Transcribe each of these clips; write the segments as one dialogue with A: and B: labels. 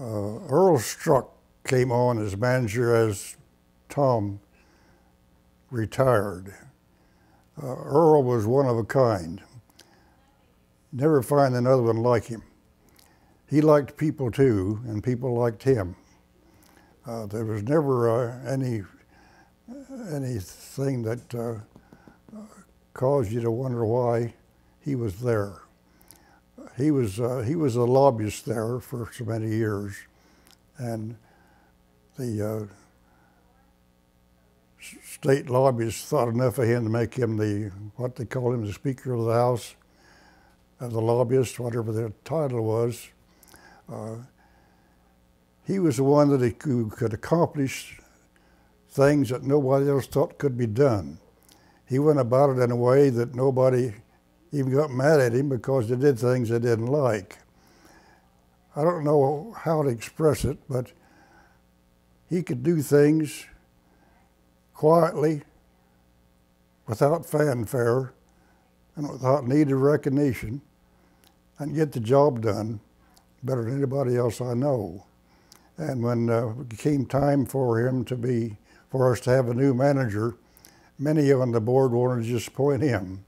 A: Uh, Earl Struck came on as manager as Tom retired. Uh, Earl was one of a kind. Never find another one like him. He liked people too, and people liked him. Uh, there was never uh, any anything that uh, caused you to wonder why he was there. He was uh, he was a lobbyist there for so many years, and the uh, state lobbyists thought enough of him to make him the what they call him the Speaker of the House of the lobbyists, whatever their title was. Uh, he was the one that could accomplish things that nobody else thought could be done. He went about it in a way that nobody even got mad at him because they did things they didn't like. I don't know how to express it, but he could do things quietly, without fanfare, and without need of recognition, and get the job done better than anybody else I know. And when uh, it came time for him to be, for us to have a new manager, many on the board wanted to just appoint him.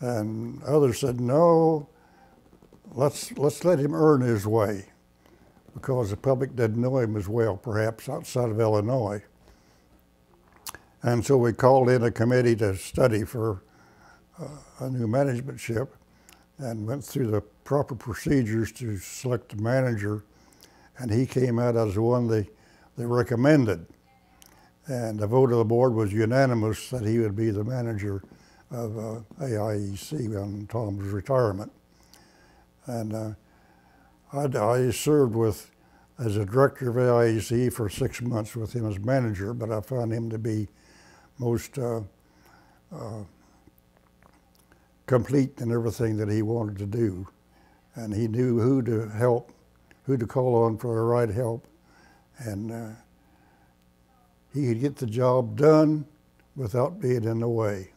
A: And others said, no, let's, let's let him earn his way because the public didn't know him as well, perhaps outside of Illinois. And so we called in a committee to study for uh, a new management ship and went through the proper procedures to select a manager. And he came out as the one they, they recommended. And the vote of the board was unanimous that he would be the manager of uh, AIEC on Tom's retirement. And uh, I, I served with as a director of AIEC for six months with him as manager, but I found him to be most uh, uh, complete in everything that he wanted to do. And he knew who to help, who to call on for the right help. And uh, he could get the job done without being in the way.